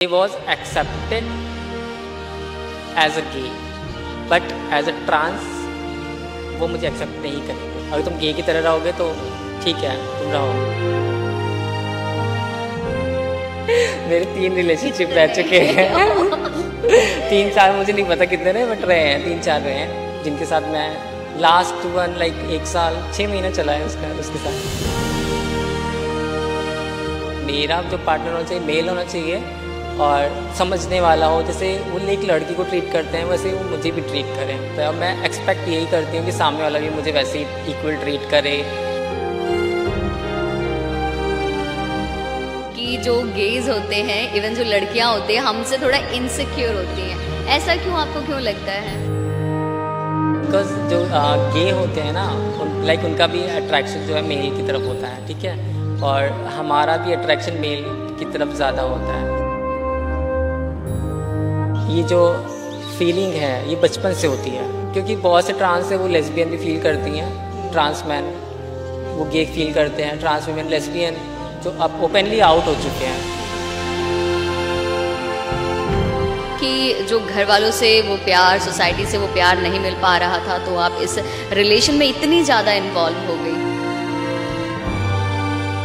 he was accepted as a gay, but as a trans, वो मुझे accept नहीं करेंगे। अगर तुम गे की तरह रहोगे तो ठीक है, तुम रहो। मेरे तीन रिलेशनशिप रह चुके हैं। तीन चार मुझे नहीं पता कितने रहे बट रहे हैं, तीन चार रहे हैं, जिनके साथ मैं लास्ट वन लाइक एक साल छः महीना चला है उसका, उसके साथ। मेरा जो पार्टनर होना चाहिए मेल होना चाहिए और समझने वाला हो जैसे वो एक लड़की को ट्रीट करते हैं वैसे वो मुझे भी ट्रीट करें। तो मैं एक्सपेक्ट यही करती हूँ कि सामने वाला भी मुझे वैसे ही इक्वल ट्रीट करे। कि जो गेज होते हैं इवन जो लड़कियाँ होती हैं हमसे थोड़ा इनसिक्योर होती हैं। ऐसा क्यों आपको क्यों लगता है? बिकॉज़ जो गे होते हैं ना उन लाइक उनका भी अट्रैक्शन जो है मेल की तरफ़ होता है ठीक है? और हमारा भी अट्रैक्शन मेल की तरफ़ ज़्यादा होता है। ये जो फीलिंग है ये बचपन से होती है। क्योंकि बहुत से ट्रांस है वो लेस्बियन भी फील करती हैं ट्रांस मैन वो गे फील करते हैं ट्रांस वुमेन लेस्बियन जो अब ओपनली आउट हो चुके हैं। कि जो घर वालों से वो प्यार सोसाइटी से वो प्यार नहीं मिल पा रहा था तो आप इस रिलेशन में इतनी ज़्यादा इन्वॉल्व हो गई।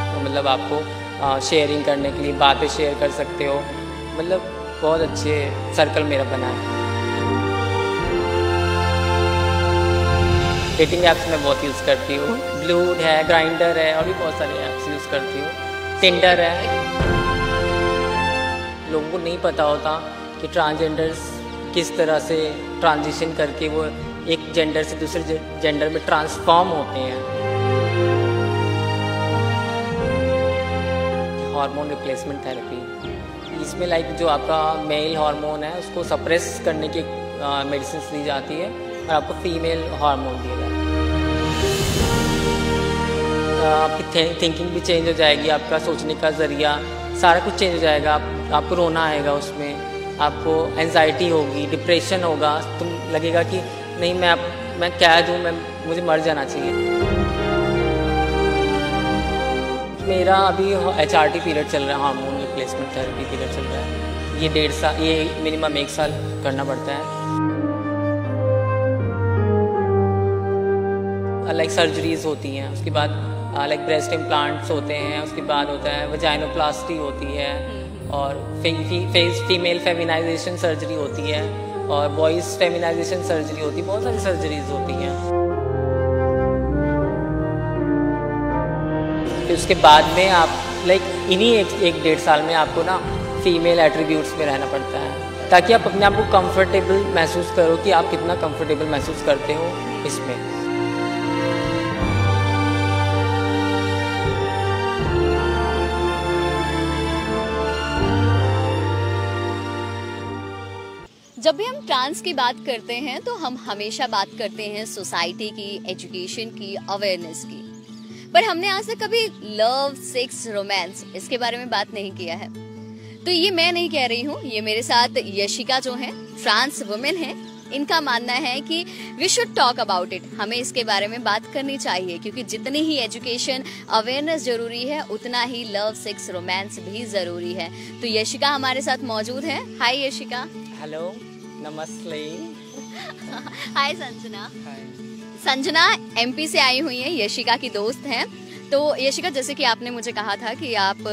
तो मतलब आपको शेयरिंग करने के लिए बातें शेयर कर सकते हो। मतलब बहुत अच्छे सर्कल मेरा बना है। डेटिंग ऐप्स मैं बहुत यूज़ करती हूँ। ब्लूड है ग्राइंडर है, और भी बहुत सारे ऐप्स यूज़ करती हूँ। टेंडर है। लोगों को नहीं पता होता कि ट्रांसजेंडर्स किस तरह से ट्रांजिशन करके वो एक जेंडर से दूसरे जेंडर में ट्रांसफॉर्म होते हैं। हार्मोन रिप्लेसमेंट थेरेपी इसमें लाइक जो आपका मेल हार्मोन है उसको सप्रेस करने की मेडिसिन दी जाती है और आपको फीमेल हार्मोन दिया जाता है। आपकी थिंकिंग भी चेंज हो जाएगी आपका सोचने का ज़रिया सारा कुछ चेंज हो जाएगा आप, आपको रोना आएगा उसमें आपको एनजाइटी होगी डिप्रेशन होगा तुम लगेगा कि नहीं मैं मैं कैद हूँ मैं मुझे मर जाना चाहिए। मेरा अभी एच पीरियड चल रहा है हार्मोन रिप्लेसमेंट थेरेपी पीरियड चल रहा है। ये डेढ़ साल, ये मिनिमम एक साल करना पड़ता है। लाइक सर्जरीज होती हैं, उसके बाद लाइक ब्रेस्ट इम्प्लांट्स होते हैं, उसके बाद होता है वजाइनोप्लास्टी होती है, और फेस फीमेल फेमिनाइजेशन सर्जरी होती है, और बॉयज़ फेमिनाइजेशन सर्जरी होती है बहुत सारी सर्जरीज होती हैं। फिर उसके बाद में आप लाइक इन्हीं एक एक डेढ़ साल में आपको ना फीमेल एट्रीब्यूट्स में रहना पड़ता है। ताकि आप अपने आप को कंफर्टेबल महसूस करो कि आप कितना कंफर्टेबल महसूस करते हो इसमें। जब भी हम ट्रांस की बात करते हैं तो हम हमेशा बात करते हैं सोसाइटी की एजुकेशन की अवेयरनेस की। पर हमने आज तक कभी लव सेक्स रोमांस इसके बारे में बात नहीं किया है। तो ये मैं नहीं कह रही हूँ ये मेरे साथ यशिका जो है ट्रांस वुमेन है इनका मानना है कि we should talk about it हमें इसके बारे में बात करनी चाहिए क्योंकि जितनी ही एजुकेशन अवेयरनेस ज़रूरी है उतना ही लव सेक्स रोमांस भी ज़रूरी है। तो यशिका हमारे साथ मौजूद है। हाय यशिका। हेलो नमस्ते। Hi Sanjana. Hi Sanjana MP से आई हुई है यशिका की दोस्त हैं। तो यशिका जैसे कि आपने मुझे कहा था कि आप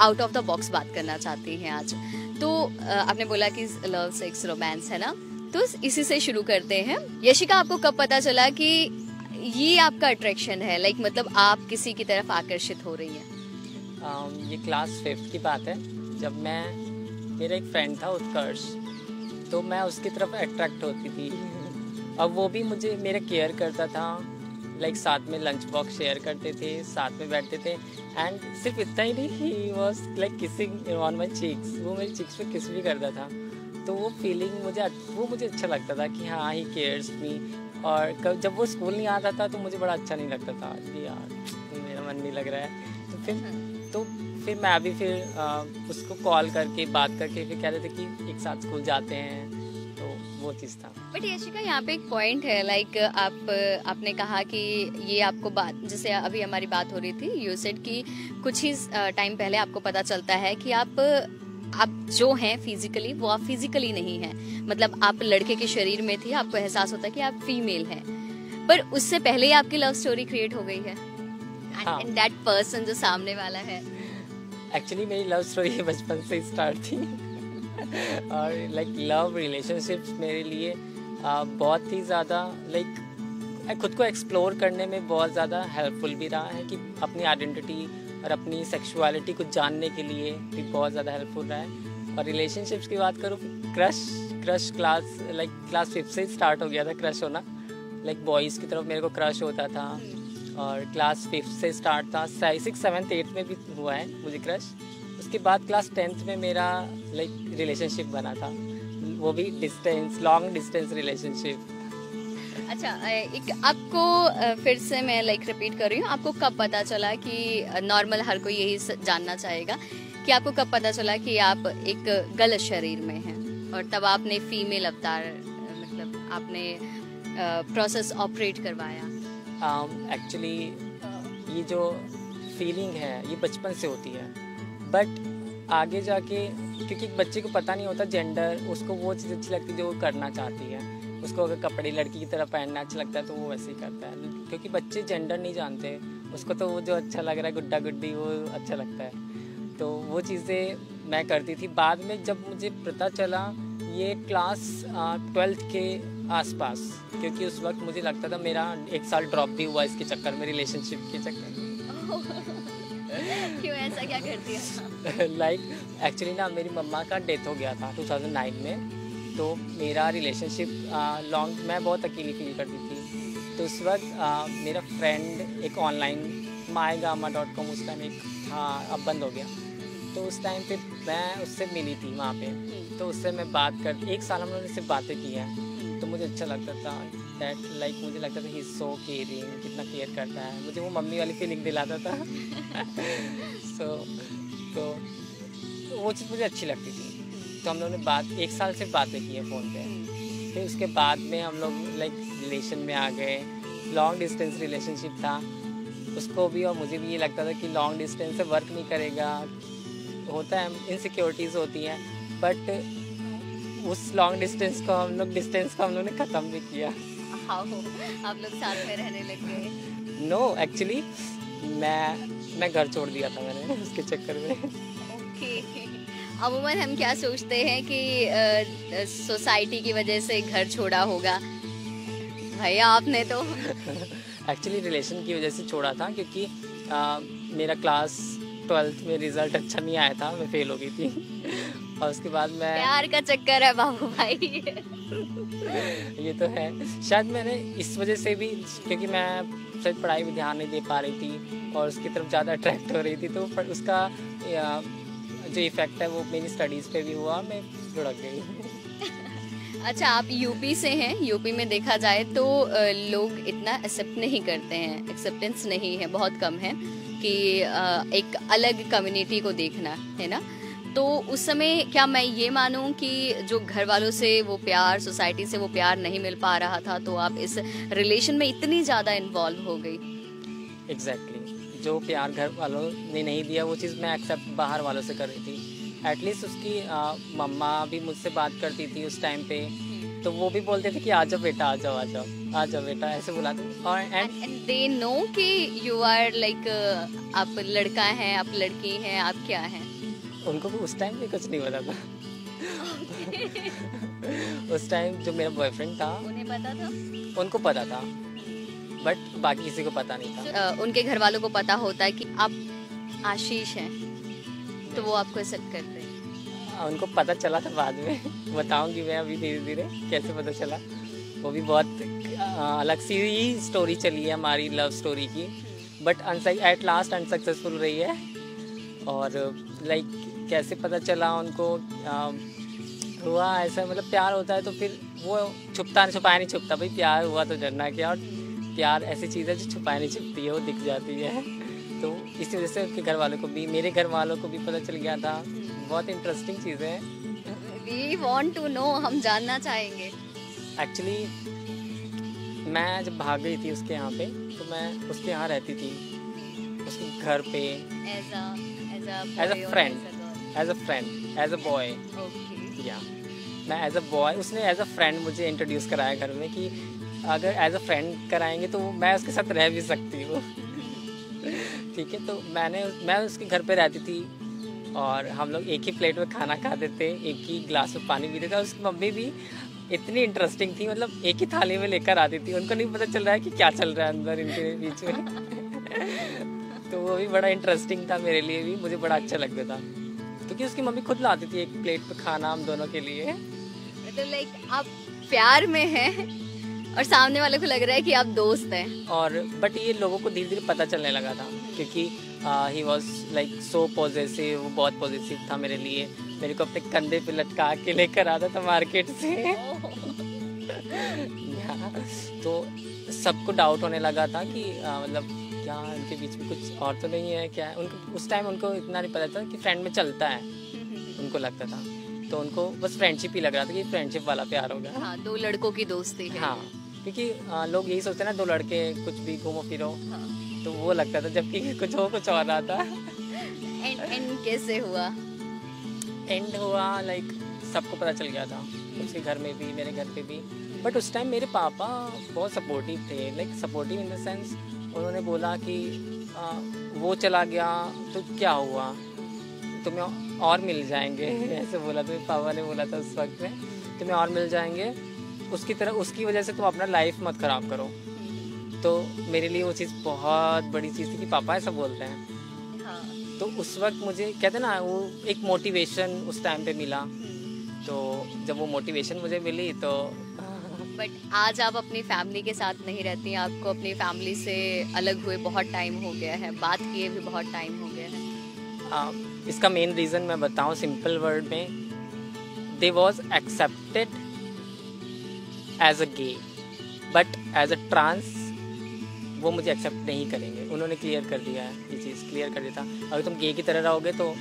आउट ऑफ़ द बॉक्स बात करना चाहती हैं आज। तो आपने बोला कि लव सेक्स रोमांस है ना? तो इसी से शुरू करते हैं। यशिका आपको कब पता चला कि ये आपका अट्रैक्शन है? लाइक मतलब आप किसी की तरफ़ आकर्षित हो रही हैं। Um, ये क्लास फिफ्थ की बात है। जब मैं मेरा एक फ्रेंड था उत्कर्ष तो मैं उसकी तरफ़ अट्रैक्ट होती थी। अब वो भी मुझे मेरा केयर करता था। लाइक साथ में लंच बॉक्स शेयर करते थे साथ में बैठते थे। एंड सिर्फ़ इतना ही नहीं he was like kissing on my cheeks वो मेरी चिक्स पे किस भी करता था। तो वो फीलिंग मुझे वो मुझे अच्छा लगता था कि हाँ ही केयर्स मी और कब जब वो स्कूल नहीं आता था तो मुझे बड़ा अच्छा नहीं लगता था। कि यार मेरा मन नहीं लग रहा है। तो फिर तो फिर मैं अभी फिर आ, उसको कॉल करके बात करके फिर कह रहे थे कि एक साथ स्कूल जाते हैं। वो चीज़ था। बट यशिका यहाँ पे एक पॉइंट है लाइक आप आपने कहा कि ये आपको बात जैसे अभी हमारी बात हो रही थी यू सेड कि कुछ ही टाइम पहले आपको पता चलता है कि आप आप जो हैं फिजिकली वो आप फिजिकली नहीं हैं। मतलब आप लड़के के शरीर में थे आपको एहसास होता है कि आप फीमेल हैं। पर उससे पहले ही आपकी लव स्टोरी क्रिएट हो गई है। हाँ। एंड दैट पर्सन जो सामने वाला है। एक्चुअली मेरी लव स्टोरी बचपन से स्टार्ट थी। और लाइक लव रिलेशनशिप्स मेरे लिए बहुत ही ज़्यादा लाइक खुद को एक्सप्लोर करने में बहुत ज़्यादा हेल्पफुल भी रहा है कि अपनी आइडेंटिटी और अपनी सेक्सुअलिटी को जानने के लिए भी बहुत ज़्यादा हेल्पफुल रहा है। और रिलेशनशिप्स की बात करूँ crush crush class like class fifth से स्टार्ट हो गया था क्रश होना। लाइक बॉयज़ की तरफ़ मेरे को क्रश होता था। और क्लास फिफ्थ से स्टार्ट था। सिक्स सेवन्थ एट्थ में भी हुआ है मुझे क्रश उसके बाद क्लास टेंथ में मेरा लाइक रिलेशनशिप बना था। वो भी डिस्टेंस लॉन्ग डिस्टेंस रिलेशनशिप अच्छा एक आपको फिर से मैं लाइक रिपीट कर रही हूँ आपको कब पता चला कि नॉर्मल हर कोई यही जानना चाहेगा? कि आपको कब पता चला कि आप एक गलत शरीर में हैं? और तब आपने फीमेल अवतार मतलब आपने प्रोसेस ऑपरेट करवाया? एक्चुअली um, ये जो फीलिंग है ये बचपन से होती है। बट आगे जाके, क्योंकि बच्चे को पता नहीं होता जेंडर उसको वो चीज़ अच्छी लगती है जो वो करना चाहती है। उसको अगर कपड़े लड़की की तरह पहनना अच्छा लगता है तो वो वैसे ही करता है। क्योंकि बच्चे जेंडर नहीं जानते, उसको तो वो जो अच्छा लग रहा है गुड्डा गुड्डी वो अच्छा लगता है। तो वो चीज़ें मैं करती थी। बाद में जब मुझे पता चला, ये क्लास ट्वेल्थ के आसपास, क्योंकि उस वक्त मुझे लगता था मेरा एक साल ड्रॉप भी हुआ इसके चक्कर में रिलेशनशिप के चक्कर में। क्यों ऐसा क्या कर दिया लाइक एक्चुअली ना मेरी मम्मा का डेथ हो गया था 2009 में। तो मेरा रिलेशनशिप लॉन्ग मैं बहुत अकेली फील करती थी। तो उस वक्त आ, मेरा फ्रेंड एक online my gamma dot com उस टाइम एक था अब बंद हो गया। तो उस टाइम पे मैं उससे मिली थी वहाँ पे। हम्म। तो उससे मैं बात कर एक साल हम लोगों ने सिर्फ़ बातें की हैं। तो मुझे अच्छा लगता था। दैट लाइक like, मुझे लगता था ही सो केयरिंग कितना केयर करता है। मुझे वो मम्मी वाली फीलिंग दिलाता था। सो so, तो वो चीज़ मुझे अच्छी लगती थी। तो हम लोगों ने बात एक साल से बातें की है फ़ोन पे। फिर उसके बाद में हम लोग लाइक रिलेशन में आ गए। लॉन्ग डिस्टेंस रिलेशनशिप था। उसको भी और मुझे भी ये लगता था कि लॉन्ग डिस्टेंस से वर्क नहीं करेगा। होता है इनसिक्योरिटीज़ होती हैं। बट उस लॉन्ग डिस्टेंस को हम लोग डिस्टेंस को हम लोग ने ख़त्म भी किया। आप लोग साथ में रहने लग गए। नो एक्चुअली मैं मैं घर छोड़ दिया था मैंने उसके चक्कर में। ओके अमूमन हम क्या सोचते हैं कि सोसाइटी की वजह से घर छोड़ा होगा? भैया आपने तो। एक्चुअली रिलेशन की वजह से छोड़ा था क्योंकि आ, मेरा क्लास ट्वेल्थ में रिज़ल्ट अच्छा नहीं आया था मैं फेल हो गई थी। और उसके बाद मैं प्यार का चक्कर है बाबू भाई। ये तो है। शायद मैंने इस वजह से भी क्योंकि मैं शायद पढ़ाई में ध्यान नहीं दे पा रही थी और उसकी तरफ़ ज़्यादा अट्रैक्ट हो रही थी तो उसका जो इफ़ेक्ट है वो मेरी स्टडीज़ पे भी हुआ मैं लुढ़क गई अच्छा आप यूपी से हैं। यूपी में देखा जाए तो लोग इतना एक्सेप्ट नहीं करते हैं। एक्सेप्टेंस नहीं है बहुत कम है कि एक अलग कम्युनिटी को देखना है ना? तो उस समय क्या मैं ये मानूं कि जो घर वालों से वो प्यार सोसाइटी से वो प्यार नहीं मिल पा रहा था तो आप इस रिलेशन में इतनी ज़्यादा इन्वॉल्व हो गई? Exactly exactly. जो प्यार घर वालों ने नहीं दिया वो चीज़ मैं एक्सेप्ट बाहर वालों से कर रही थी। एटलीस्ट उसकी मम्मा भी मुझसे बात करती थी उस टाइम पे। तो वो भी बोलते थे कि आ जाओ बेटा आ जाओ आ जाओ आ जाओ बेटा ऐसे बुलाते और एंड दे नो कि यू आर लाइक आप लड़का हैं आप लड़की हैं आप क्या हैं? उनको भी उस टाइम भी कुछ नहीं पता था। उस टाइम जो मेरा बॉयफ्रेंड था उन्हें पता था? उनको पता था बट बाकी किसी को पता नहीं था। उनके घर वालों को पता होता है कि आप आशीष हैं तो वो आपको एक्सेप्ट करते हैं। उनको पता चला था बाद में। बताऊँगी मैं अभी धीरे धीरे कैसे पता चला। वो भी बहुत अलग सी ही स्टोरी चली है हमारी लव स्टोरी की। बट एट लास्ट अनसक्सेसफुल रही है। और लाइक कैसे पता चला उनको हुआ ऐसा मतलब प्यार होता है तो फिर वो छुपता नहीं छुपाया नहीं छुपता। भाई प्यार हुआ तो डरना क्या और प्यार ऐसी चीज़ है जो छुपाया नहीं छुपती है वो दिख जाती है। तो इसी वजह से उनके घर वालों को भी मेरे घर वालों को भी पता चल गया था। बहुत इंटरेस्टिंग चीज़ है। वी वांट टू नो हम जानना चाहेंगे। एक्चुअली मैं जब भाग गई थी उसके यहाँ पे तो मैं उसके यहाँ रहती थी। उसके घर पे। As a friend as a friend as a boy या मैं एज अ बॉय उसने एज अ फ्रेंड मुझे इंट्रोड्यूस कराया घर में कि अगर एज अ फ्रेंड कराएँगे तो मैं उसके साथ रह भी सकती हूँ। ठीक है तो मैंने मैं उसके घर पे रहती थी और हम लोग एक ही प्लेट में खाना खाते थे एक ही ग्लास में पानी पीते थे और उसकी मम्मी भी इतनी इंटरेस्टिंग थी मतलब एक ही थाली में लेकर आती थी। उनको नहीं पता चल रहा है कि क्या चल रहा है अंदर इनके बीच में। तो वो भी बड़ा इंटरेस्टिंग था मेरे लिए भी मुझे बड़ा अच्छा लगता था। क्योंकि उसकी मम्मी खुद लाती थी एक प्लेट पे खाना हम दोनों के लिए। मतलब लाइक आप प्यार में हैं और सामने वाले को लग रहा है कि आप दोस्त हैं। और बट ये लोगों को धीरे धीरे पता चलने लगा था क्योंकि he was like so positive वो बहुत पॉजिटिव था मेरे लिए। मेरे को अपने कंधे पे लटका के लेकर आता था मार्केट से। तो सबको डाउट होने लगा था कि आ, मतलब क्या इनके बीच में कुछ और तो नहीं है क्या है? उनको उस टाइम उनको इतना नहीं पता था कि फ्रेंड में चलता है उनको लगता था। तो उनको बस फ्रेंडशिप ही लग रहा था कि फ्रेंडशिप वाला प्यार होगा। हाँ दो लड़कों की दोस्ती है। हाँ क्योंकि लोग यही सोचते हैं ना दो लड़के कुछ भी घूमो फिरो। हाँ। तो वो लगता था जबकि कुछ हो कुछ और रहा था। एंड एंड कैसे हुआ? एंड हुआ लाइक सबको पता चल गया था उसके घर में भी मेरे घर पे भी। बट उस टाइम मेरे पापा बहुत सपोर्टिव थे like supportive in the sense उन्होंने बोला कि आ, वो चला गया तो क्या हुआ? तुम्हें और मिल जाएँगे। ऐसे बोला तो पापा ने बोला था उस वक्त में तुम्हें और मिल जाएँगे। उसकी तरह उसकी वजह से तुम अपना लाइफ मत ख़राब करो। तो मेरे लिए वो चीज़ बहुत बड़ी चीज़ थी कि पापा ऐसा बोलते हैं। हाँ। तो उस वक्त मुझे कहते ना वो एक मोटिवेशन उस टाइम पे मिला। तो जब वो मोटिवेशन मुझे मिली तो बट आज आप अपनी फैमिली के साथ नहीं रहती हैं आपको अपनी फैमिली से अलग हुए बहुत टाइम हो गया है बात किए भी बहुत टाइम हो गया है। आ, इसका मेन रीज़न मैं बताऊँ सिंपल वर्ड में they was accepted as a gay but as a trans वो मुझे एक्सेप्ट नहीं करेंगे। उन्होंने क्लियर कर दिया है ये चीज़ क्लियर कर दिया था। अगर तुम गे की तरह रहोगे तो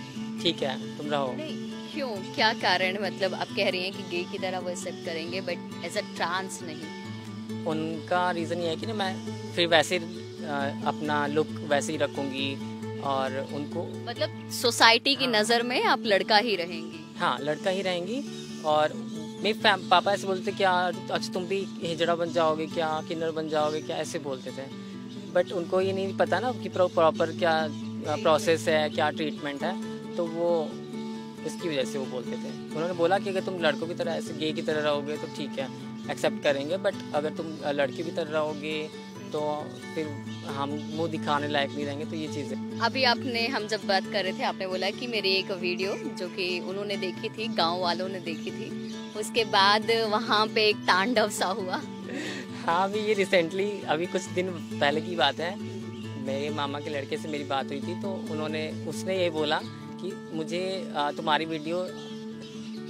ठीक है तुम रहो। नहीं क्यों? क्या कारण? मतलब आप कह रही हैं कि गे की तरह वो एक्सेप्ट करेंगे बट एज अ ट्रांस नहीं। उनका रीज़न ये है कि ना मैं फिर वैसे अपना लुक वैसे ही रखूँगी और उनको मतलब सोसाइटी की नज़र में आप लड़का ही रहेंगी। हाँ लड़का ही रहेंगी और मेरे पापा ऐसे बोलते क्या अच्छा तुम भी हिजड़ा बन जाओगे क्या किन्नर बन जाओगे क्या? ऐसे बोलते थे। बट उनको ये नहीं पता ना कि प्रॉपर क्या प्रोसेस है क्या ट्रीटमेंट है तो वो इसकी वजह से वो बोलते थे। उन्होंने बोला कि अगर तुम लड़कों की तरह ऐसे गे की तरह रहोगे तो ठीक है एक्सेप्ट करेंगे बट अगर तुम लड़की की तरह रहोगे तो फिर हम मुँह दिखाने लायक नहीं रहेंगे तो ये चीज़। है अभी आपने हम जब बात कर रहे थे आपने बोला कि मेरी एक वीडियो जो कि उन्होंने देखी थी गाँव वालों ने देखी थी उसके बाद वहाँ पे एक तांडव सा हुआ। हाँ अभी ये रिसेंटली अभी कुछ दिन पहले की बात है। मेरे मामा के लड़के से मेरी बात हुई थी तो उन्होंने उसने ये बोला कि मुझे तुम्हारी वीडियो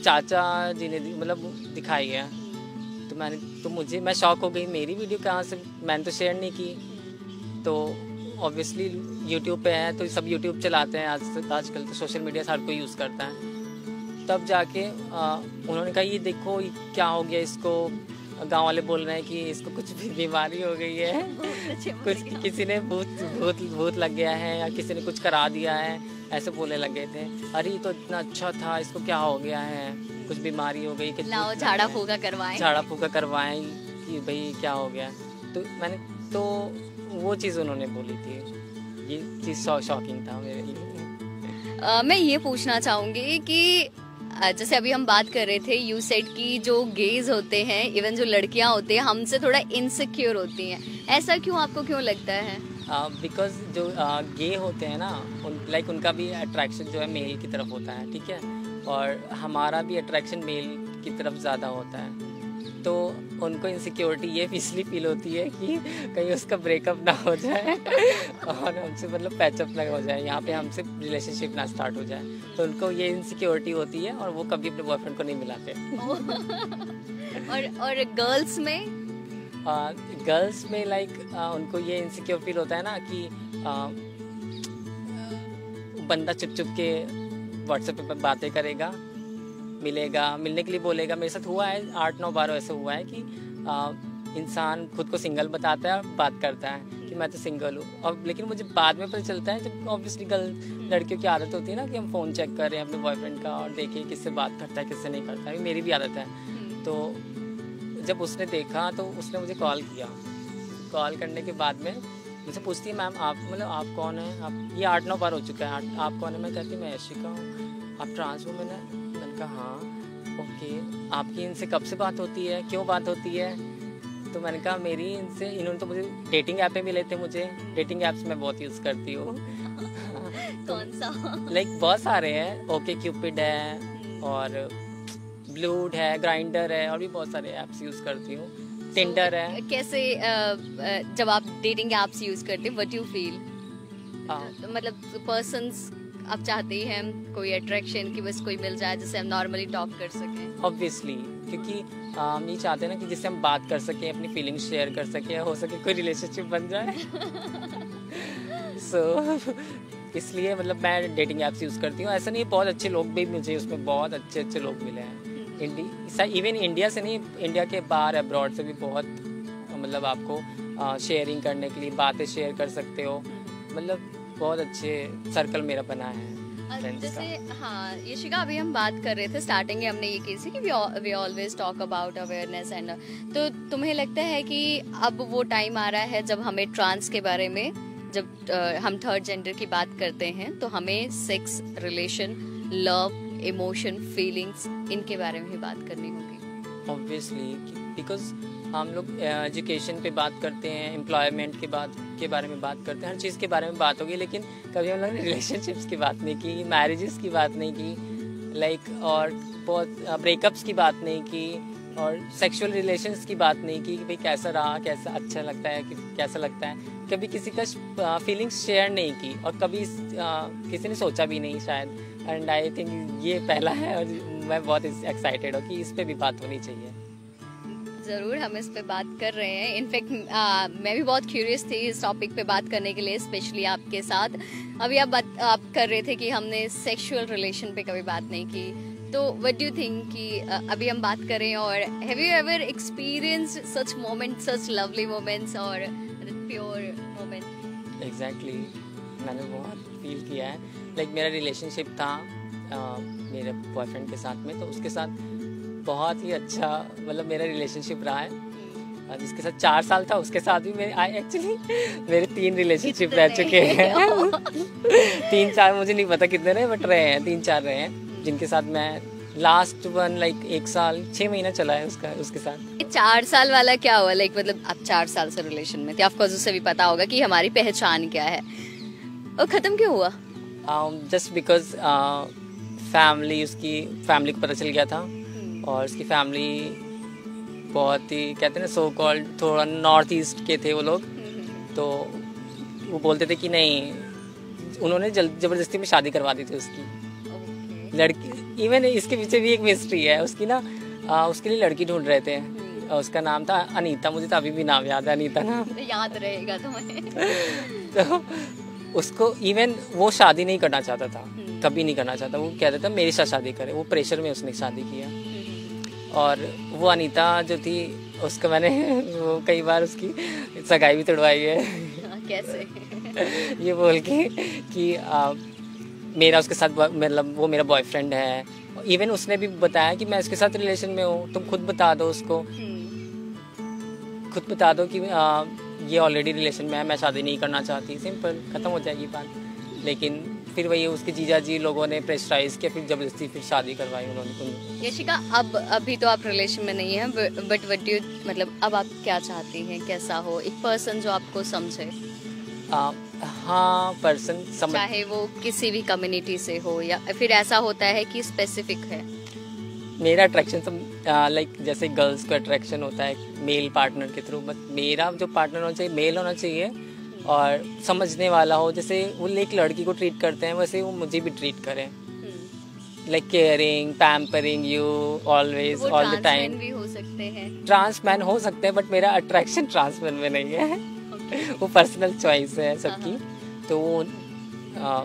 चाचा जी ने मतलब दिखाई है। तो मैंने तो मुझे मैं शौक हो गई मेरी वीडियो कहाँ से मैंने तो शेयर नहीं की। तो ऑब्वियसली यूट्यूब पे है तो सब यूट्यूब चलाते हैं आज आजकल तो सोशल मीडिया हर कोई यूज़ करता है। तब जाके आ, उन्होंने कहा ये देखो ये क्या हो गया इसको? गाँव वाले बोल रहे हैं कि इसको कुछ भी बीमारी हो गई है। कुछ किसी ने भूत भूत भूत लग गया है या किसी ने कुछ करा दिया है ऐसे बोलने लगे थे। अरे तो इतना अच्छा था इसको क्या हो गया है? कुछ बीमारी हो गई कि लाओ झाड़ा फूका करवाएँ। झाड़ा फूका करवाएँ कि भाई क्या हो गया। तो मैंने तो वो चीज़ उन्होंने बोली थी। ये चीज़ शॉकिंग था मेरे लिए। मैं ये पूछना चाहूँगी कि जैसे अभी हम बात कर रहे थे यू सेट की जो गेज होते हैं इवन जो लड़कियाँ होती हैं हमसे थोड़ा इनसिक्योर होती हैं। ऐसा क्यों आपको क्यों लगता है? बिकॉज़ uh, जो गे uh, होते हैं ना उन लाइक like उनका भी अट्रैक्शन जो है मेल की तरफ़ होता है ठीक है? और हमारा भी अट्रैक्शन मेल की तरफ़ ज़्यादा होता है। तो उनको इनसिक्योरिटी ये इसलिए फील होती है कि कहीं उसका ब्रेकअप ना हो जाए और हमसे मतलब पैचअप ना हो जाए। यहाँ पे हमसे रिलेशनशिप ना स्टार्ट हो जाए। तो उनको ये इनसिक्योरिटी होती है और वो कभी अपने बॉयफ्रेंड को नहीं मिलाते। और और गर्ल्स में? गर्ल्स uh, में लाइक like, uh, उनको ये इनसिक्योर फील होता है ना कि आ, बंदा चुप चुप के व्हाट्सएप पे बातें करेगा। मिलेगा मिलने के लिए बोलेगा। मेरे साथ हुआ है आठ नौ बार ऐसे हुआ है कि इंसान खुद को सिंगल बताता है और बात करता है कि मैं तो सिंगल हूँ। और लेकिन मुझे बाद में पता चलता है जब ऑब्वियसली गर्ल लड़कियों की आदत होती है ना कि हम फ़ोन चेक करें अपने बॉयफ्रेंड का और देखें किससे बात करता है किससे नहीं करता है। मेरी भी आदत है। तो जब उसने देखा तो उसने मुझे कॉल किया। कॉल करने के बाद में मुझसे पूछती है मैम आप मतलब आप कौन है? आप ये आठ नौ बार हो चुका है। आप कौन है? मैं कहती मैं यशिका हूँ। आप ट्रांस है। मैंने कहा हाँ ओके। आपकी इनसे कब से बात होती है? क्यों बात होती है? तो मैंने कहा मेरी इनसे इन्होंने तो मुझे डेटिंग ऐप पे मिले थे मुझे। डेटिंग ऐप्स मैं बहुत यूज़ करती हूँ। कौन सा? लाइक बहुत सारे हैं। ओके क्यूपिड है और ब्लूड है ग्राइंडर है और भी बहुत सारे ऐप्स यूज़ करती हूँ। टिंडर है। कैसे जब आप डेटिंग एप्स यूज़ करते हैं व्हाट यू फील मतलब पर्सन्स आप चाहते ही हैं कोई अट्रैक्शन कि बस कोई मिल जाए जिससे हम नॉर्मली टॉक कर सकें? ऑब्वियसली क्योंकि हम ये चाहते हैं ना कि जिससे हम बात कर सकें अपनी फीलिंग्स शेयर कर सकें हो सके कोई रिलेशनशिप बन जाए। सो so, इसलिए मतलब मैं डेटिंग ऐप्स यूज़ करती हूँ। ऐसा नहीं बहुत अच्छे लोग भी मुझे उसमें बहुत अच्छे अच्छे लोग मिले हैं। इंडी इवन इंडिया से नहीं इंडिया के बाहर अब्रॉड से भी बहुत मतलब आपको शेयरिंग करने के लिए बातें शेयर कर सकते हो। मतलब बहुत अच्छे सर्कल मेरा बना है जैसे हाँ यशिका अभी हम बात कर रहे थे स्टार्टिंग में हमने ये की थी कि we always talk about awareness and तो तुम्हें लगता है कि अब वो टाइम आ रहा है जब हमें ट्रांस के बारे में जब हम थर्ड जेंडर की बात करते हैं तो हमें sex relation love emotion feelings इनके बारे में भी बात करनी होगी। ऑब्वियसली बिकॉज़ हम लोग एजुकेशन पे बात करते हैं एम्प्लॉयमेंट के बात, के बारे में बात करते हैं, हर चीज़ के बारे में बात होगी, लेकिन कभी हम लोग ने रिलेशनशिप्स की बात नहीं की मैरिजेस की बात नहीं की लाइक और बहुत ब्रेकअप्स की बात नहीं की, और सेक्सुअल रिलेशंस की बात नहीं की कि भाई कैसा रहा, कैसा अच्छा लगता है, कि कैसा लगता है। कभी किसी का फीलिंग्स शेयर नहीं की, और कभी किसी ने सोचा भी नहीं शायद। एंड आई थिंक ये पहला है और मैं बहुत एक्साइटेड हूँ कि इस पर भी बात होनी चाहिए। ज़रूर हम इस पे बात कर रहे हैं। इनफैक्ट मैं भी बहुत क्यूरियस थी इस टॉपिक पे बात करने के लिए स्पेशली आपके साथ। अभी आप बात आप कर रहे थे कि हमने सेक्सुअल रिलेशन पे कभी बात नहीं की। तो वट डू थिंक कि अ, अभी हम बात करें और have you ever experience such moment such lovely moments और प्योर मोमेंट एग्जैक्टली मैंने बहुत फील किया है। लाइक like, मेरा रिलेशनशिप था अ, मेरे बॉयफ्रेंड के साथ में तो उसके साथ बहुत ही अच्छा मतलब मेरा रिलेशनशिप रहा है। जिसके साथ चार साल था उसके साथ भी मेरे एक्चुअली मेरे तीन रिलेशनशिप रह चुके हैं। तीन चार मुझे नहीं पता कितने रहे बट रहे हैं तीन चार रहे हैं। जिनके साथ मैं लास्ट वन लाइक एक साल छः महीना चला है उसका उसके साथ। चार साल वाला क्या हुआ? लाइक मतलब आप चार साल से रिलेशन में थे। ऑफकोर्स उससे भी पता होगा कि हमारी पहचान क्या है। और खत्म क्यों हुआ? जस्ट बिकॉज़ फैमिली उसकी फैमिली को पता चल गया था। और उसकी फैमिली बहुत ही कहते हैं ना सो कॉल्ड थोड़ा नॉर्थ ईस्ट के थे वो लोग। तो वो बोलते थे कि नहीं उन्होंने ज़बरदस्ती में शादी करवा दी थी उसकी। लड़की इवन इसके पीछे भी एक मिस्ट्री है। उसकी ना आ, उसके लिए लड़की ढूंढ रहे थे। उसका नाम था अनीता मुझे तो अभी भी नाम याद है अनीता नाम। याद रहेगा तुम्हें। तो उसको इवन वो शादी नहीं करना चाहता था। कभी नहीं करना चाहता। वो कहता था मेरे साथ शादी करे। वो प्रेशर में उसने शादी किया। और वो अनीता जो थी उसको मैंने वो कई बार उसकी सगाई भी तोड़वाई है। कैसे? ये बोल के कि आ, मेरा उसके साथ मतलब वो मेरा बॉयफ्रेंड है। इवन उसने भी बताया कि मैं उसके साथ रिलेशन में हूँ तुम खुद बता दो उसको। खुद बता दो कि आ, ये ऑलरेडी रिलेशन में है मैं शादी नहीं करना चाहती। सिंपल खत्म हो जाएगी बात। लेकिन फिर वही उसके जीजा जी लोगों ने प्रेशराइज किया फिर ज़बरदस्ती फिर शादी करवाई उन्होंने यशिका अब अभी तो आप रिलेशन में नहीं है बट वट यू मतलब अब आप क्या चाहती हैं? कैसा हो? एक पर्सन जो आपको समझे। आ, हाँ पर्सन समझ चाहे वो किसी भी कम्युनिटी से हो या फिर ऐसा होता है कि स्पेसिफिक है। मेरा अट्रैक्शन सब लाइक जैसे गर्ल्स का अट्रैक्शन होता है मेल पार्टनर के थ्रू बट मेरा जो पार्टनर होना चाहिए मेल होना चाहिए और समझने वाला हो जैसे वो एक लड़की को ट्रीट करते हैं वैसे वो मुझे भी ट्रीट करें। Like caring pampering you always all the time भी हो सकते हैं। ट्रांसमैन हो सकते हैं बट मेरा अट्रैक्शन ट्रांसमैन में नहीं है। Okay. वो पर्सनल चॉइस है सबकी। तो वो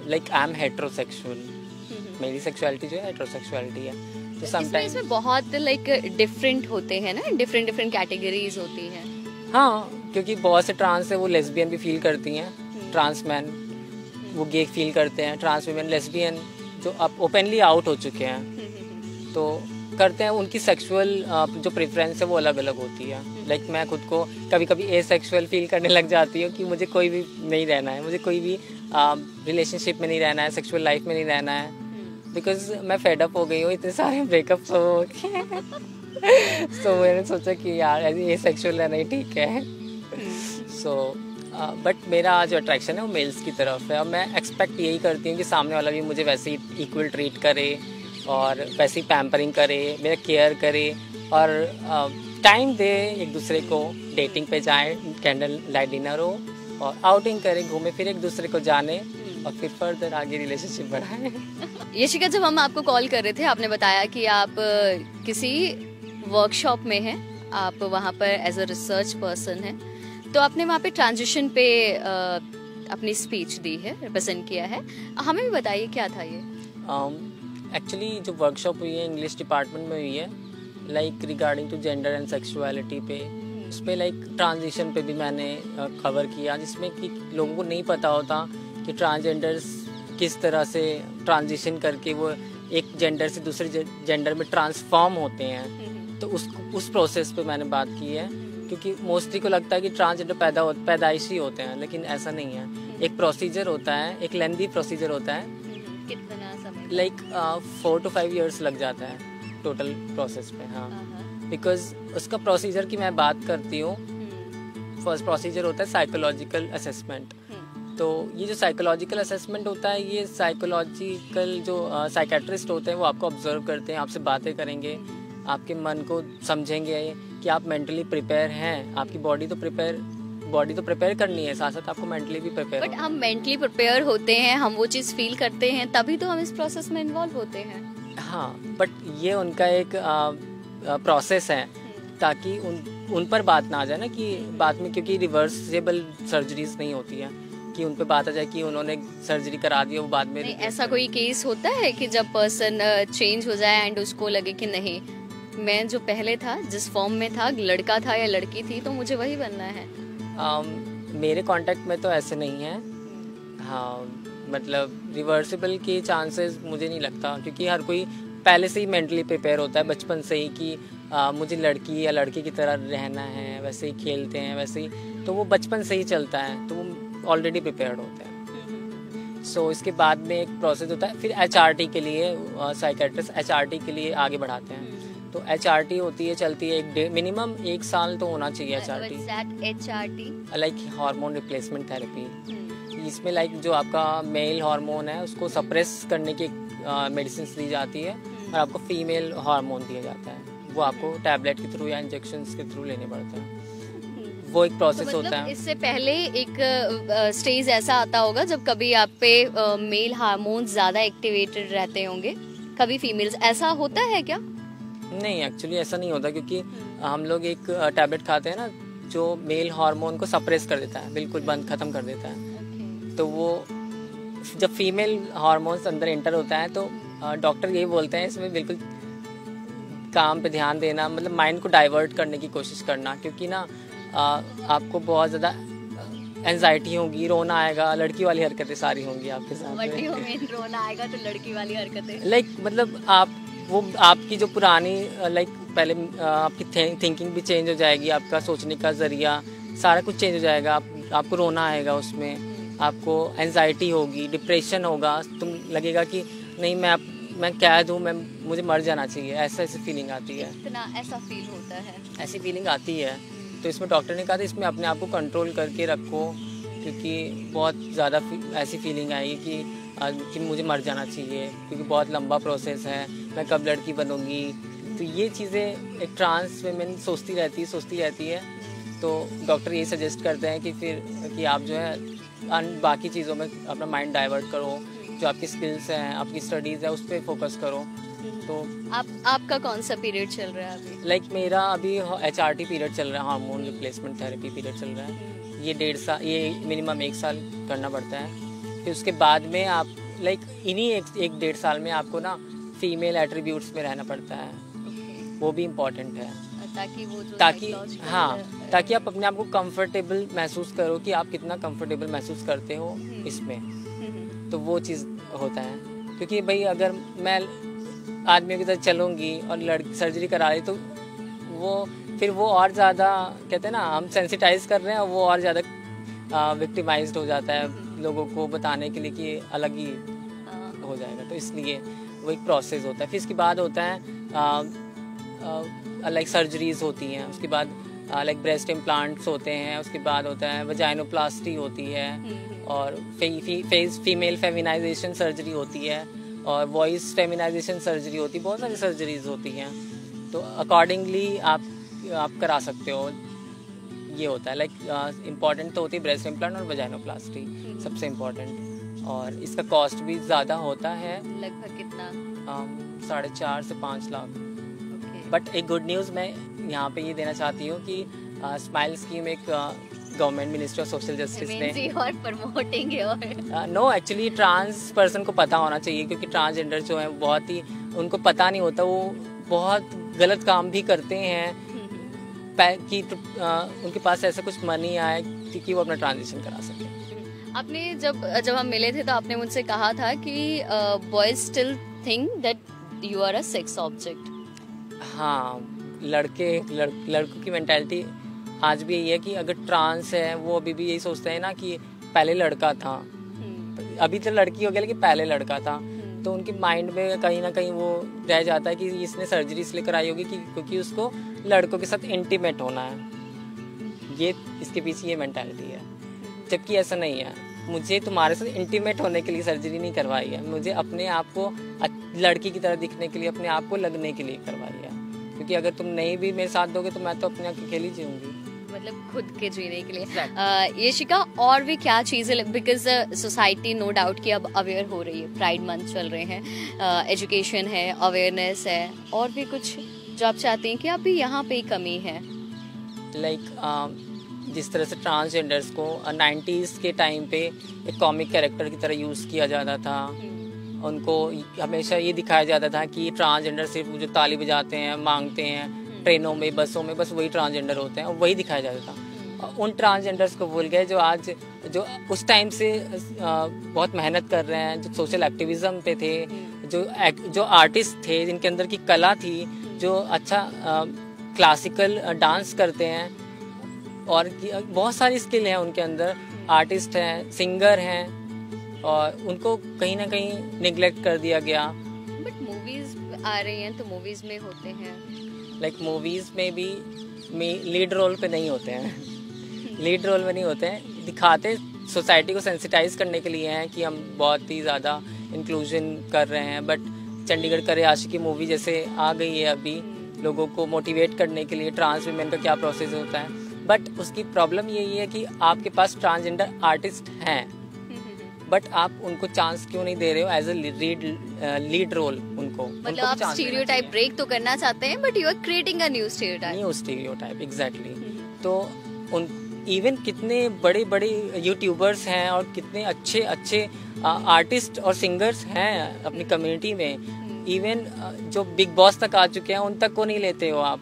लाइक आई एम हेट्रोसेक्सुअल मेरी सेक्सुअलिटी जो है हेट्रोसेक्सुअलिटी है। तो समटाइम्स इसमें बहुत लाइक डिफरेंट होते हैं ना? डिफरेंट डिफरेंट कैटेगरीज होती हैं। हाँ क्योंकि बहुत से ट्रांस है वो लेस्बियन भी फील करती हैं. ट्रांस मैन वो गे फील करते हैं. ट्रांस वीमेन लेस्बियन जो अब ओपनली आउट हो चुके हैं. तो करते हैं उनकी सेक्सुअल जो प्रेफरेंस है वो अलग अलग होती है. लाइक like मैं खुद को कभी कभी ए सेक्सुअल फील करने लग जाती हूँ कि मुझे कोई भी नहीं रहना है. मुझे कोई भी रिलेशनशिप में नहीं रहना है सेक्सुअल लाइफ में नहीं रहना है. बिकॉज़ मैं फेडअप हो गई हूँ इतने सारे ब्रेकअप हो. सो मैंने सोचा कि यार ये सेक्सुअल है नहीं, ठीक है। सो बट मेरा जो अट्रैक्शन है वो मेल्स की तरफ़ है। और मैं एक्सपेक्ट यही करती हूँ कि सामने वाला भी मुझे वैसे ही इक्वल ट्रीट करे और वैसे ही पैम्परिंग करे, मेरा केयर करे और टाइम दे एक दूसरे को डेटिंग पे जाए कैंडल लाइट डिनर हो और आउटिंग करें, घूमे, फिर एक दूसरे को जाने और फिर फर्दर आगे रिलेशनशिप बढ़ाए यशिका, जब हम आपको कॉल कर रहे थे, आपने बताया कि आप किसी वर्कशॉप में हैं। आप वहाँ पर एज अ रिसर्च पर्सन हैं। तो आपने वहाँ पे ट्रांजिशन पे अपनी स्पीच दी है रिप्रेजेंट किया है। हमें भी बताइए क्या था ये? एक्चुअली um, जो वर्कशॉप हुई है इंग्लिश डिपार्टमेंट में हुई है like regarding to gender and sexuality पे उस पर लाइक ट्रांजिशन पे भी मैंने कवर किया जिसमें कि लोगों को नहीं पता होता कि ट्रांसजेंडर्स किस तरह से ट्रांजिशन करके वो एक जेंडर से दूसरे जेंडर में ट्रांसफॉर्म होते हैं। हम्म। तो उस उस प्रोसेस पे मैंने बात की है क्योंकि मोस्टली को लगता है कि ट्रांसजेंडर पैदा हो पैदाइशी होते हैं लेकिन ऐसा नहीं है एक प्रोसीजर होता है एक लेंदी प्रोसीजर होता है कितना समय like four to five years लग जाता है टोटल प्रोसेस पे हाँ बिकॉज़ हाँ, हाँ। उसका प्रोसीजर की मैं बात करती हूँ फ़र्स्ट हम्म। प्रोसीजर होता है साइकोलॉजिकल असेसमेंट हम्म। तो ये जो साइकोलॉजिकल असेसमेंट होता है ये साइकोलॉजिकल जो साइकेट्रिस्ट uh, होते हैं वो आपको ऑब्ज़र्व करते हैं आपसे बातें करेंगे। आपके मन को समझेंगे कि आप मेंटली प्रिपेयर हैं आपकी बॉडी तो प्रिपेयर बॉडी तो प्रिपेयर करनी है साथ साथ आपको मेंटली भी प्रिपेयर बट हम मेंटली प्रिपेयर होते हैं हम वो चीज़ फील करते हैं तभी तो हम इस प्रोसेस में इन्वॉल्व होते हैं। हाँ बट ये उनका एक प्रोसेस है ताकि उन उन पर बात ना आ जाए ना कि बाद में क्योंकि रिवर्सेबल सर्जरीज नहीं होती है कि उन पे बात आ जाए कि उन्होंने सर्जरी करा दी वो बाद में ऐसा कोई केस होता है कि जब पर्सन चेंज हो जाए एंड उसको लगे कि नहीं मैं जो पहले था जिस फॉर्म में था लड़का था या लड़की थी तो मुझे वही बनना है। Um, मेरे कांटेक्ट में तो ऐसे नहीं है। हाँ मतलब रिवर्सिबल के चांसेस मुझे नहीं लगता क्योंकि हर कोई पहले से ही मेंटली प्रिपेयर होता है बचपन से ही कि आ, मुझे लड़की या लड़के की तरह रहना है वैसे ही खेलते हैं वैसे ही। तो वो बचपन से ही चलता है तो वो ऑलरेडी प्रिपेयर्ड होते हैं। सो so, इसके बाद में एक प्रोसेस होता है फिर एच के लिए साइकेट्रिस्ट एचआरटी के लिए आगे बढ़ाते हैं। तो एचआरटी होती है चलती है एक मिनिमम एक साल तो होना चाहिए H R T like hormone replacement therapy इसमें लाइक जो आपका मेल हार्मोन है उसको सप्रेस करने की मेडिसिन दी जाती है हम्म। और आपको फीमेल हार्मोन दिया जाता है। वो आपको टैबलेट के थ्रू या इंजेक्शन के थ्रू लेने पड़ते हैं। हम्म। वो एक प्रोसेस तो मतलब होता है। इससे पहले एक स्टेज ऐसा आता होगा जब कभी आप पे मेल हार्मोन ज़्यादा एक्टिवेटेड रहते होंगे कभी फीमेल्स ऐसा होता है क्या? नहीं एक्चुअली ऐसा नहीं होता क्योंकि हम लोग एक टैबलेट खाते हैं ना जो मेल हार्मोन को सप्रेस कर देता है बिल्कुल बंद खत्म कर देता है। तो वो जब फीमेल हार्मोन्स अंदर एंटर होता है तो डॉक्टर यही बोलते हैं इसमें बिल्कुल काम पे ध्यान देना मतलब माइंड को डाइवर्ट करने की कोशिश करना क्योंकि ना आपको बहुत ज़्यादा एनजाइटी होगी रोना आएगा लड़की वाली हरकतें सारी होंगी आपके साथ रोना आएगा तो लड़की वाली हरकतें। लाइक मतलब आप वो आपकी जो पुरानी लाइक पहले आपकी थिंकिंग भी चेंज हो जाएगी आपका सोचने का ज़रिया सारा कुछ चेंज हो जाएगा आप, आपको रोना आएगा उसमें आपको एनजाइटी होगी डिप्रेशन होगा तुम लगेगा कि नहीं मैं आप मैं कैद हूँ मैं मुझे मर जाना चाहिए ऐसा ऐसी फीलिंग आती है। इतना ऐसा फील होता है। ऐसी फीलिंग आती है। तो इसमें डॉक्टर ने कहा था इसमें अपने आप को कंट्रोल करके रखो क्योंकि बहुत ज़्यादा ऐसी फीलिंग आएगी कि कि मुझे मर जाना चाहिए क्योंकि बहुत लंबा प्रोसेस है मैं कब लड़की बनूँगी? तो ये चीज़ें एक ट्रांस वेमेन सोचती रहती है सोचती रहती है। तो डॉक्टर ये सजेस्ट करते हैं कि फिर कि आप जो है अन बाकी चीज़ों में अपना माइंड डाइवर्ट करो जो आपकी स्किल्स हैं आपकी स्टडीज़ है उस पर फोकस करो। तो आप आपका कौन सा पीरियड चल रहा है अभी? लाइक like मेरा अभी एच आर टी पीरियड चल रहा है हार्मोन रिप्लेसमेंट थेरेपी पीरियड चल रहा है। ये डेढ़ साल ये मिनिमम एक साल करना पड़ता है। फिर उसके बाद में आप लाइक इन्हीं एक एक डेढ़ साल में आपको ना फीमेल एट्रीब्यूट्स में रहना पड़ता है। वो भी इम्पोर्टेंट है। ताकि वो जो ताकि हाँ ताकि आप अपने आप को कंफर्टेबल महसूस करो कि आप कितना कंफर्टेबल महसूस करते हो हम्म। इसमें। हम्म, तो वो चीज़ होता है। क्योंकि भाई अगर मैं आदमियों की तरह चलूँगी और लड़की सर्जरी करा ली तो वो फिर वो और ज़्यादा कहते हैं ना हम सेंसिटाइज कर रहे हैं और वो और ज़्यादा विक्टिमाइज हो जाता है। लोगों को बताने के लिए कि अलग ही हाँ, हो जाएगा। तो इसलिए वो एक प्रोसेस होता है। फिर इसके बाद होता है लाइक सर्जरीज होती हैं। उसके बाद लाइक ब्रेस्ट इम्प्लांट्स होते हैं। उसके बाद होता है वजाइनोप्लास्टी होती है हम्म, और फे, फ़ी, फेस फीमेल फेमिनाइजेशन सर्जरी होती है और वॉइस फेमिनाइजेशन सर्जरी होती है। बहुत सारी सर्जरीज होती हैं। तो अकॉर्डिंगली आप आप करा सकते हो। ये होता है लाइक इंपॉर्टेंट तो होती है ब्रेस्ट इम्प्लांट और वजाइनोप्लास्टी सबसे इंपॉर्टेंट और इसका कॉस्ट भी ज़्यादा होता है लगभग कितना? um, साढ़े चार से पाँच लाख. बट एक गुड न्यूज़ मैं यहाँ पे ये देना चाहती हूँ कि स्माइल स्कीम एक government ministry of social justice ने promoting your no actually trans person को पता होना चाहिए क्योंकि ट्रांसजेंडर जो है बहुत ही उनको पता नहीं होता वो बहुत गलत काम भी करते हैं कि अ, उनके पास ऐसा कुछ मनी आए कि कि वो अपना ट्रांजिशन करा सके। आपने जब जब हम मिले थे तो आपने मुझसे कहा था कि boys still think that you are a sex object हाँ लड़के लड़, लड़कों की मेंटालिटी आज भी यही है कि अगर ट्रांस है वो अभी भी यही सोचते हैं ना कि पहले लड़का था। अभी तो लड़की हो गया लेकिन पहले लड़का था। तो उनके माइंड में कहीं ना कहीं वो रह जाता है कि इसने सर्जरी इसलिए कराई होगी कि क्योंकि उसको लड़कों के साथ इंटीमेट होना है। ये इसके पीछे ये मेंटालिटी है। जबकि ऐसा नहीं है। मुझे तुम्हारे साथ इंटीमेट होने के लिए सर्जरी नहीं करवाई है। मुझे अपने आप को लड़की की तरह दिखने के लिए, अपने आप को लगने के लिए करवाई है। क्योंकि अगर तुम नहीं भी मेरे साथ दोगे तो मैं तो अपने आप अकेली जीऊँगी। मतलब खुद के जीने के लिए। Exactly. ये शिका और भी क्या चीज़ें बिकॉज़ सोसाइटी नो डाउट कि अब अवेयर हो रही है। प्राइड मंथ चल रहे हैं। एजुकेशन है अवेयरनेस है और भी कुछ जो आप चाहते हैं कि अभी यहाँ पे कमी है। लाइक जिस तरह से ट्रांसजेंडर्स को नाइन्टीज़ के टाइम पे एक कॉमिक कैरेक्टर की तरह यूज़ किया जाता था। उनको हमेशा ये दिखाया जाता था कि ट्रांसजेंडर सिर्फ़ जो ताली बजाते हैं मांगते हैं। ट्रेनों में, बसों में, बस वही ट्रांसजेंडर होते हैं और वही दिखाया जाता था। उन ट्रांसजेंडर्स को भूल गए जो आज, जो उस टाइम से बहुत मेहनत कर रहे हैं, जो सोशल एक्टिविज्म पे थे, जो जो आर्टिस्ट थे, जिनके अंदर की कला थी, जो अच्छा क्लासिकल डांस करते हैं, और बहुत सारी स्किल हैं उनके अंदर। आर्टिस्ट हैं सिंगर हैं, और उनको कहीं ना कहीं निगलेक्ट कर दिया गया। बट मूवीज़ आ रही हैं तो मूवीज़ में होते हैं। लाइक मूवीज़ में भी लीड रोल पे नहीं होते हैं। लीड रोल में नहीं होते हैं। दिखाते सोसाइटी को सेंसिटाइज करने के लिए हैं कि हम बहुत ही ज़्यादा इंक्लूजन कर रहे हैं। बट चंडीगढ़ करे आशिकी मूवी जैसे आ गई है अभी, लोगों को मोटिवेट करने के लिए ट्रांस वीमेन का क्या प्रोसेस होता है? बट उसकी प्रॉब्लम यही है कि आपके पास ट्रांसजेंडर आर्टिस्ट हैं। बट आप उनको चांस क्यों नहीं दे रहे हो as a lead lead role उनको? मतलब आप स्टीरियोटाइप ब्रेक तो करना चाहते हैं but you are creating a new stereotype new stereotype exactly तो उन इवन कितने बड़े बड़े यूट्यूबर्स हैं और कितने अच्छे अच्छे आर्टिस्ट और सिंगर्स हैं अपनी कम्युनिटी में इवन जो बिग बॉस तक आ चुके हैं उन तक को नहीं लेते हो आप।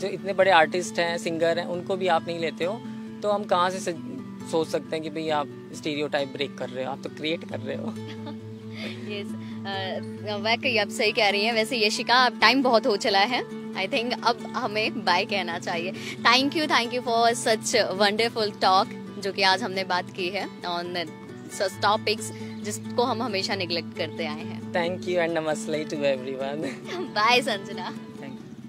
जो इतने बड़े आर्टिस्ट हैं सिंगर हैं उनको भी आप नहीं लेते हो। तो हम कहाँ से सोच सकते हैं कि भाई आप स्टीरियोटाइप ब्रेक कर रहे हो आप तो क्रिएट कर रहे हो। यस वैसे आप सही कह रही हैं। वैसे यशिका अब टाइम बहुत हो चला है। आई थिंक अब हमें बाय कहना चाहिए। Thank you thank you for such wonderful talk जो कि आज हमने बात की है ऑन सच टॉपिक्स जिसको हम हमेशा निगलेक्ट करते आए हैं। थैंक यू एंड नमस्ते टू एवरीवन बाय संजना